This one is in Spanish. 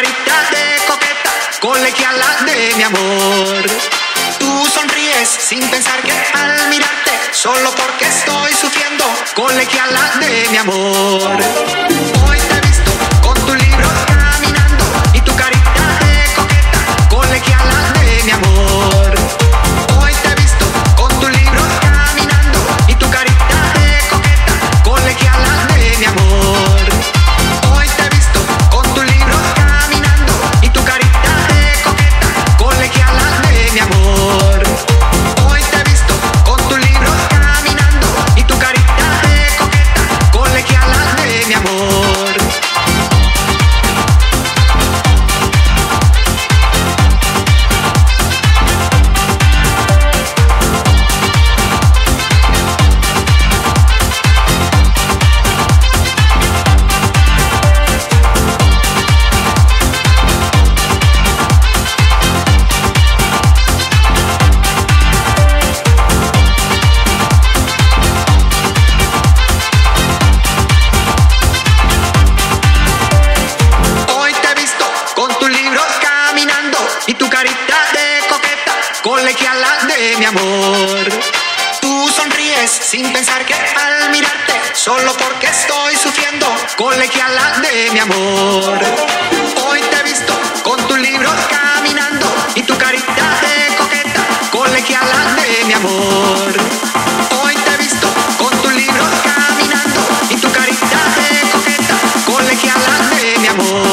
carita de coqueta, colegiala de mi amor. Tú sonríes sin pensar que al mirarte, solo porque estoy sufriendo, colegiala de mi amor. y tu carita de coqueta, colegiala de mi amor. Tú sonríes sin pensar que al mirarte, solo porque estoy sufriendo, colegiala de mi amor. Hoy te he visto con tu libro caminando y tu carita de coqueta, colegiala de mi amor. Hoy te he visto con tu libro caminando y tu carita de coqueta, colegiala de mi amor.